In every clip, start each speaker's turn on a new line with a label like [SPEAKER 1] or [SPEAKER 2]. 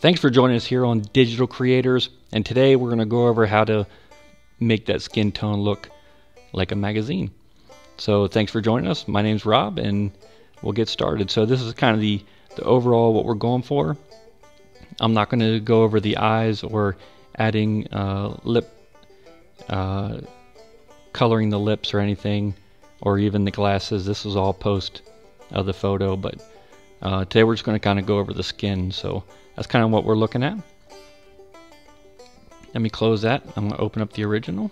[SPEAKER 1] Thanks for joining us here on Digital Creators, and today we're going to go over how to make that skin tone look like a magazine. So thanks for joining us. My name's Rob, and we'll get started. So this is kind of the, the overall what we're going for. I'm not going to go over the eyes or adding uh, lip, uh, coloring the lips or anything, or even the glasses. This is all post of the photo, but uh, today we're just going to kind of go over the skin. So that's kind of what we're looking at. Let me close that. I'm going to open up the original.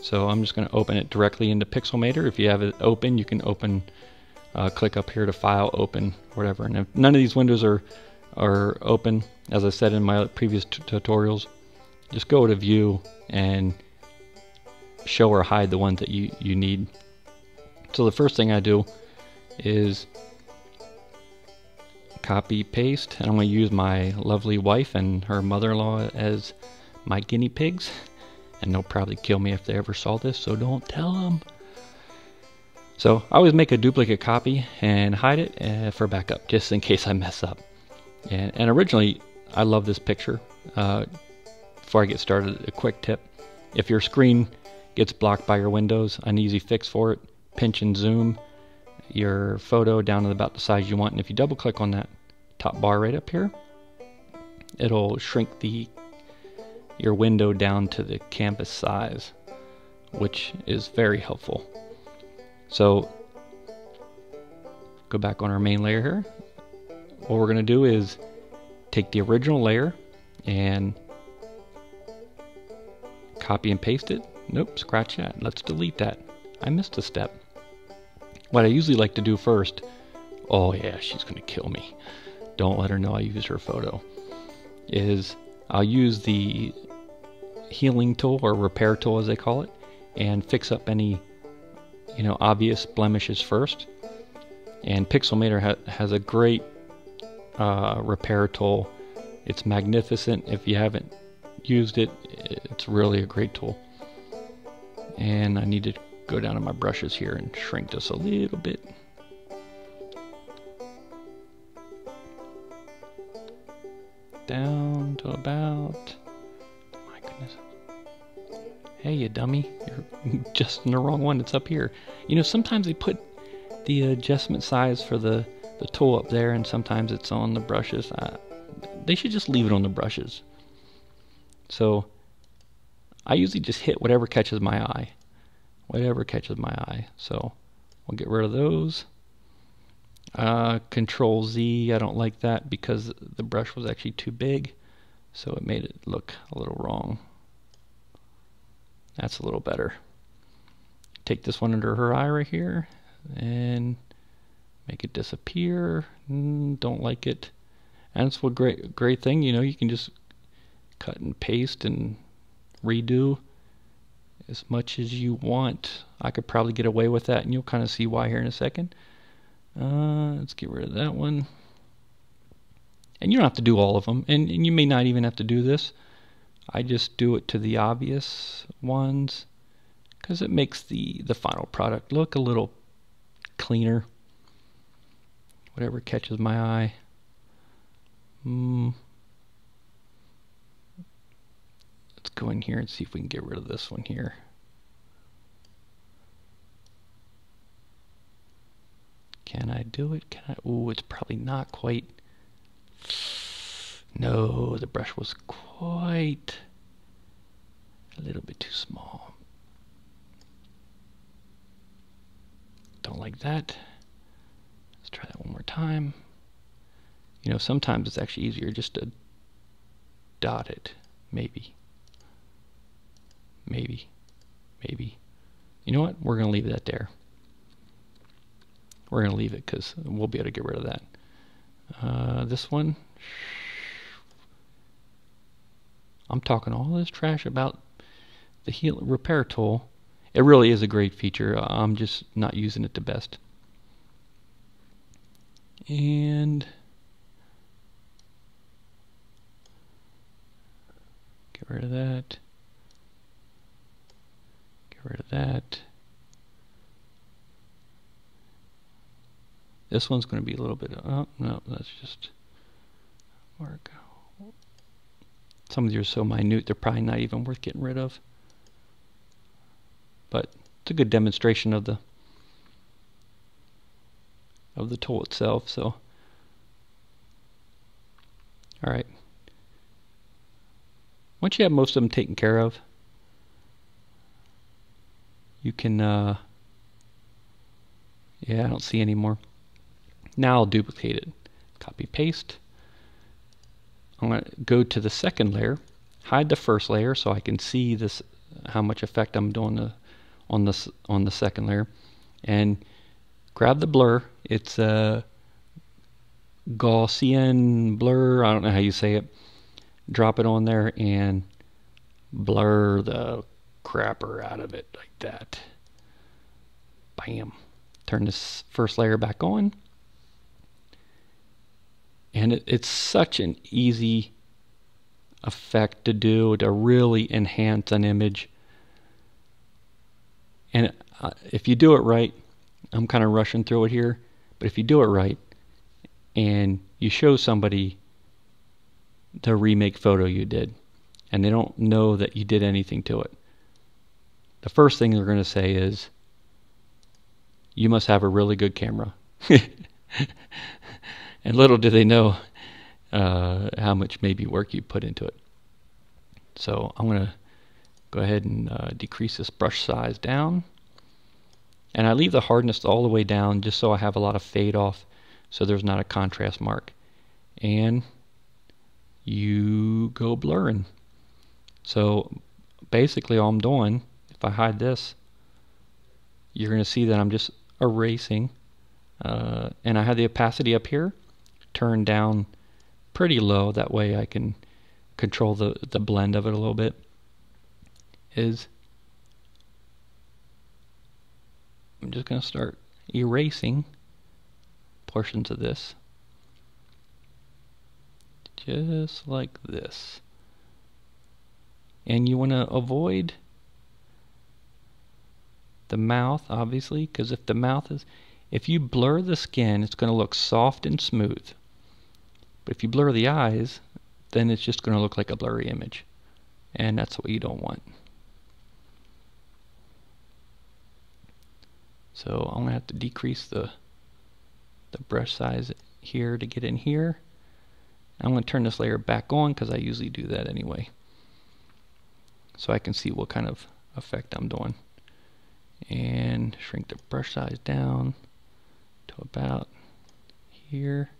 [SPEAKER 1] So I'm just going to open it directly into Pixelmator. If you have it open, you can open, uh, click up here to File, Open, whatever. And if none of these windows are are open, as I said in my previous tutorials, just go to View and show or hide the ones that you, you need. So the first thing I do is copy paste and I'm going to use my lovely wife and her mother-in-law as my guinea pigs and they'll probably kill me if they ever saw this so don't tell them so I always make a duplicate copy and hide it uh, for backup just in case I mess up. And, and originally I love this picture. Uh, before I get started a quick tip. If your screen gets blocked by your windows an easy fix for it pinch and zoom your photo down to about the size you want. And if you double click on that top bar right up here, it'll shrink the your window down to the canvas size, which is very helpful. So go back on our main layer here. What we're going to do is take the original layer and copy and paste it. Nope, scratch that. Let's delete that. I missed a step. What I usually like to do first, oh yeah, she's going to kill me. Don't let her know I used her photo. Is I'll use the healing tool or repair tool as they call it and fix up any you know obvious blemishes first. And Pixelmator ha has a great uh, repair tool. It's magnificent. If you haven't used it, it's really a great tool. And I need to go down to my brushes here and shrink this a little bit. Down to about, my goodness. Hey, you dummy, you're just in the wrong one. It's up here. You know, sometimes they put the adjustment size for the, the tool up there, and sometimes it's on the brushes. I, they should just leave it on the brushes. So, I usually just hit whatever catches my eye whatever catches my eye. So we'll get rid of those. Uh, Control Z, I don't like that because the brush was actually too big, so it made it look a little wrong. That's a little better. Take this one under her eye right here and make it disappear. Mm, don't like it. And it's a great, great thing, you know, you can just cut and paste and redo as much as you want. I could probably get away with that, and you'll kind of see why here in a second. Uh, let's get rid of that one. And you don't have to do all of them, and, and you may not even have to do this. I just do it to the obvious ones because it makes the, the final product look a little cleaner. Whatever catches my eye. Hmm. go in here and see if we can get rid of this one here. Can I do it? Can I? Oh, it's probably not quite. No, the brush was quite a little bit too small. Don't like that. Let's try that one more time. You know, sometimes it's actually easier just to dot it, maybe. Maybe. Maybe. You know what? We're going to leave that there. We're going to leave it because we'll be able to get rid of that. Uh, this one. I'm talking all this trash about the heal repair tool. It really is a great feature. I'm just not using it the best. And get rid of that rid of that. This one's going to be a little bit, oh, no, that's just, mark. Some of these are so minute they're probably not even worth getting rid of. But it's a good demonstration of the of the tool itself. So, all right. Once you have most of them taken care of, you can. Uh, yeah, I don't see any more. Now I'll duplicate it. Copy paste. I'm going to go to the second layer, hide the first layer so I can see this how much effect I'm doing the, on this on the second layer, and grab the blur. It's a Gaussian blur. I don't know how you say it. Drop it on there and blur the crapper out of it like that. Bam. Turn this first layer back on. And it, it's such an easy effect to do to really enhance an image. And uh, if you do it right, I'm kind of rushing through it here, but if you do it right and you show somebody the remake photo you did and they don't know that you did anything to it, the first thing they're going to say is, You must have a really good camera. and little do they know uh, how much maybe work you put into it. So I'm going to go ahead and uh, decrease this brush size down. And I leave the hardness all the way down just so I have a lot of fade off so there's not a contrast mark. And you go blurring. So basically all I'm doing, if I hide this, you're going to see that I'm just erasing. Uh, and I have the opacity up here turned down pretty low. That way I can control the, the blend of it a little bit. Is I'm just going to start erasing portions of this. Just like this. And you want to avoid the mouth, obviously, because if the mouth is, if you blur the skin, it's going to look soft and smooth. But if you blur the eyes, then it's just going to look like a blurry image. And that's what you don't want. So I'm going to have to decrease the, the brush size here to get in here. I'm going to turn this layer back on because I usually do that anyway. So I can see what kind of effect I'm doing. And shrink the brush size down to about here.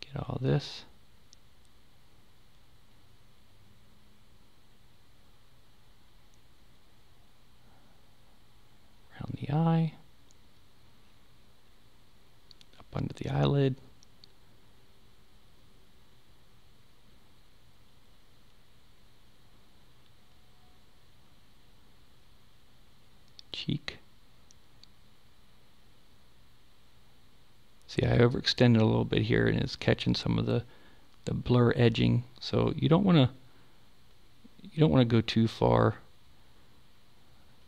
[SPEAKER 1] Get all this. Around the eye. Up under the eyelid. See, I overextended a little bit here and it's catching some of the, the blur edging. So you don't want to you don't want to go too far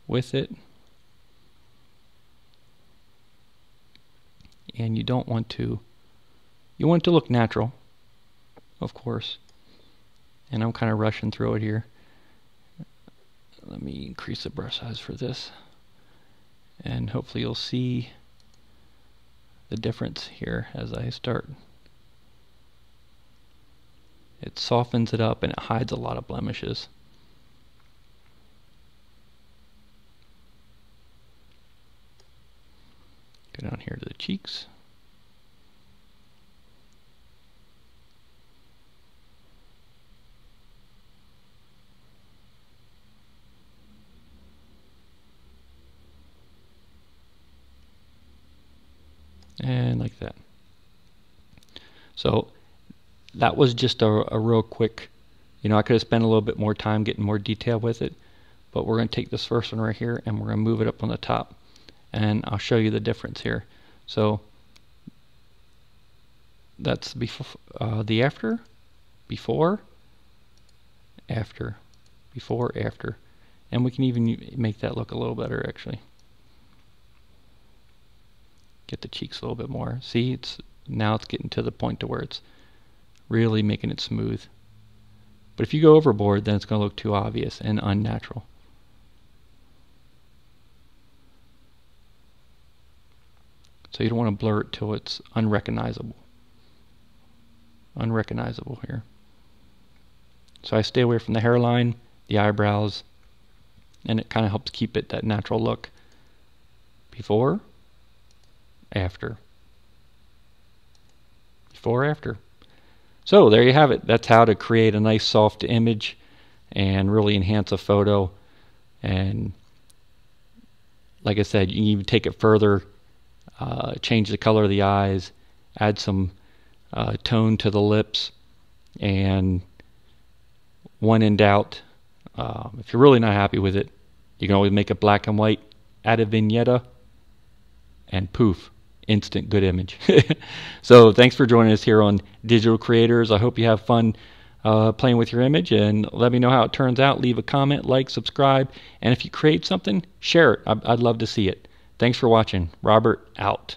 [SPEAKER 1] with it. And you don't want to you want it to look natural, of course. And I'm kind of rushing through it here. Let me increase the brush size for this. And hopefully you'll see the difference here as I start. It softens it up and it hides a lot of blemishes. Go down here to the cheeks. and like that. So that was just a, a real quick, you know, I could have spent a little bit more time getting more detail with it, but we're going to take this first one right here and we're going to move it up on the top and I'll show you the difference here. So that's before uh, the after, before, after, before, after, and we can even make that look a little better actually get the cheeks a little bit more. See, it's now it's getting to the point to where it's really making it smooth. But if you go overboard, then it's going to look too obvious and unnatural. So you don't want to blur it till it's unrecognizable. Unrecognizable here. So I stay away from the hairline, the eyebrows, and it kind of helps keep it that natural look. Before, after. Before, after. So there you have it. That's how to create a nice soft image and really enhance a photo. And like I said, you can even take it further, uh, change the color of the eyes, add some uh, tone to the lips, and when in doubt, uh, if you're really not happy with it, you can always make it black and white, add a vignette, and poof, instant good image. so thanks for joining us here on Digital Creators. I hope you have fun uh, playing with your image and let me know how it turns out. Leave a comment, like, subscribe, and if you create something, share it. I'd, I'd love to see it. Thanks for watching. Robert out.